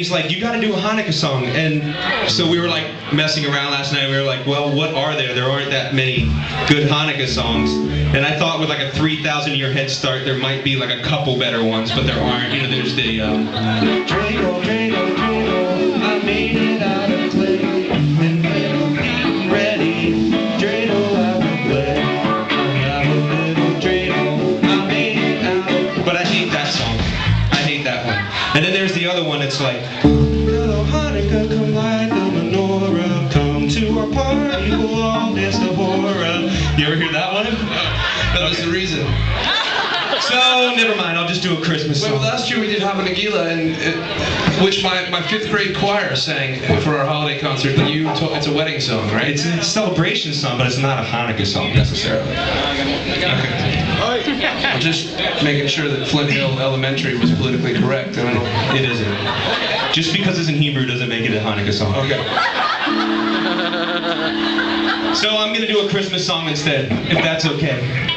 he's like, you got to do a Hanukkah song. And so we were like messing around last night. We were like, well, what are there? There aren't that many good Hanukkah songs. And I thought with like a 3,000 year head start, there might be like a couple better ones, but there aren't. You know, there's the um, other one, it's like, Hello Hanukkah, come light the menorah, come to our party, we'll all dance the hora. You ever hear that one? That was the reason. So, never mind, I'll just do a Christmas song. Well, last year we did Hava Nagila, and it, which my, my fifth grade choir sang for our holiday concert. And you, to, it's a wedding song, right? It's a celebration song, but it's not a Hanukkah song necessarily. I'm just making sure that Flint Hill Elementary was politically correct. I don't know. It isn't. Just because it's in Hebrew doesn't make it a Hanukkah song. Okay. So I'm gonna do a Christmas song instead, if that's okay.